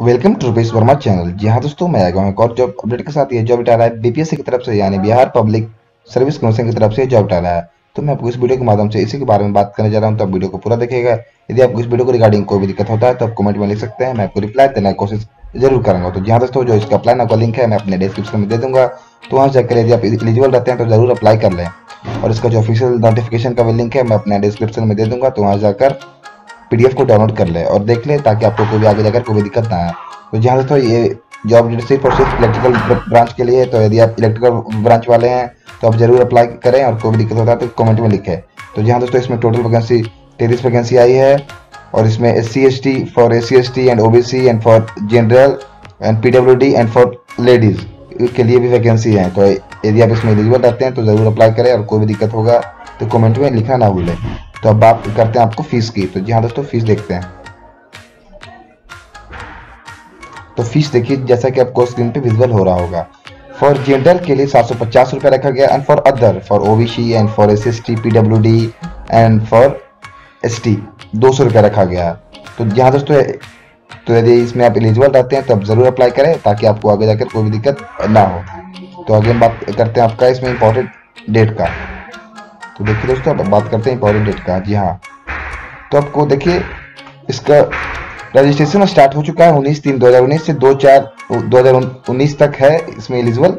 Welcome to Rupesh Verma channel जी हाँ दोस्तों, मैं आ गया हूँ एक और जॉब अपडेट के साथ। ये जॉब रहा है बीपीएससी की तरफ़ से, यानी बिहार पब्लिक सर्विस कमीशन की तरफ़ से जॉब रहा है। तो मैं आपको इस वीडियो के माध्यम से इसी के बारे में बात करने जा रहा हूँ तो आप वीडियो को पूरा देखेगा यदि आपको इस वीडियो को रिगार्डिंग कोई भी दिक्कत होता है तो आप कमेंट में लिख सकते हैं, मैं आपको रिप्लाई देने की कोशिश ज़रूर करूँगा। तो जहाँ दोस्तों, जो इसका अप्लाई नाम का लिंक है, मैं अपने डिस्क्रिप्शन में दे दूँगा। तो वहाँ जाकर यदि आप एलिजिबल रहते हैं तो ज़रूर अप्लाई कर लें। और इसका जो ऑफिशियल नोटिफिकेशन का भी लिंक है, मैं अपने डिस्क्रिप्शन में दे दूँगा। तो वहाँ जाकर पीडीएफ को डाउनलोड कर ले और देख ले ताकि आपको कोई भी आगे जाकर कोई दिक्कत ना आए। तो जहाँ दोस्तों ये जॉब सिर्फ़ और सिर्फ़ इलेक्ट्रिकल ब्रांच के लिए तो यदि आप इलेक्ट्रिकल ब्रांच वाले हैं तो आप ज़रूर अप्लाई करें और कोई भी दिक्कत होता है तो कमेंट में लिखें। तो जहाँ दोस्तों इसमें टोटल वैकेंसी तैतीस वैकेंसी आई है और इसमें S C S T for S C S T and O B C and for general and P W D and for ladies के लिए भी वैकेंसी है। तो यदि आप इसमें एलिजिबल रहते हैं तो ज़रूर अप्लाई करें और कोई भी दिक्कत होगा तो कमेंट में लिखना ना भूलें। तो अब बात करते हैं आपको फ़ीस की तो जी हाँ दोस्तों फ़ीस देखते हैं। तो फ़ीस देखिए, जैसा कि आपको स्क्रीन पे विजुअल हो रहा होगा। फॉर जनरल के लिए सात सौ रखा गया and for other for OBC and for S S T P D and for S T दो सौ रुपये रखा गया तो यहाँ दोस्तों तो यदि इसमें आप एलिजिबल रहते हैं तो आप ज़रूर अप्लाई करें, ताकि आपको आगे जाकर कोई भी दिक्कत ना हो। तो आगे हम बात करते हैं आपका इसमें इंपॉर्टेंट डेट का। तो देखिए दोस्तों, अब बात करते हैं इंपॉर्टेंट डेट का। जी हाँ। तो आपको देखिए, इसका रजिस्ट्रेशन स्टार्ट हो चुका है उन्नीस तीन दो से दो चार दो तक है इसमें एलिजिबल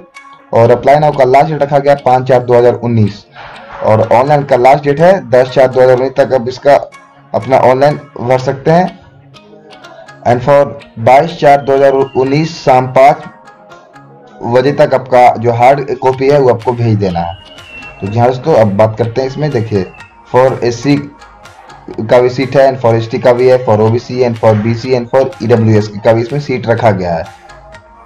और अप्लाई नाउ का लास्ट डेट रखा गया पाँच चार दो और ऑनलाइन का लास्ट डेट है दस चार दो तक। अब इसका अपना ऑनलाइन भर सकते हैं। एंड फॉर बाईस चार दो हज़ार उन्नीस शाम पाँच बजे तक आपका जो हार्ड कॉपी है वो आपको भेज देना है। तो जहाँ दोस्तों अब बात करते हैं इसमें, देखिए फॉर एससी का भी सीट है एंड फॉर एसटी का भी है for OBC and for BC and for EWS का भी इसमें सीट रखा गया है।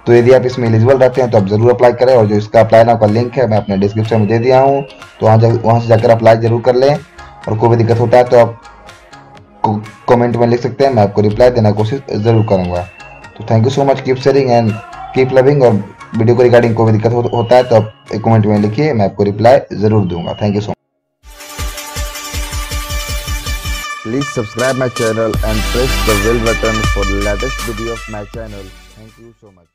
तो यदि आप इसमें एलिजिबल रहते हैं तो आप ज़रूर अप्लाई करें, और जो इसका अप्लाई नाम का लिंक है, मैं अपने डिस्क्रिप्शन में दे दिया हूँ। तो वहाँ वहाँ से जाकर अप्लाई ज़रूर कर लें, और कोई भी दिक्कत होता है तो आप कमेंट में लिख सकते हैं, मैं आपको रिप्लाई देने कोशिश ज़रूर करूँगा। तो thank you so much keep sharing and keep loving और वीडियो को रिगार्डिंग कोई दिक्कत होता है तो आप एक कमेंट में लिखिए, मैं आपको रिप्लाई ज़रूर दूँगा। Thank you so much please subscribe my channel and press the bell button for latest video of my channel thank you so much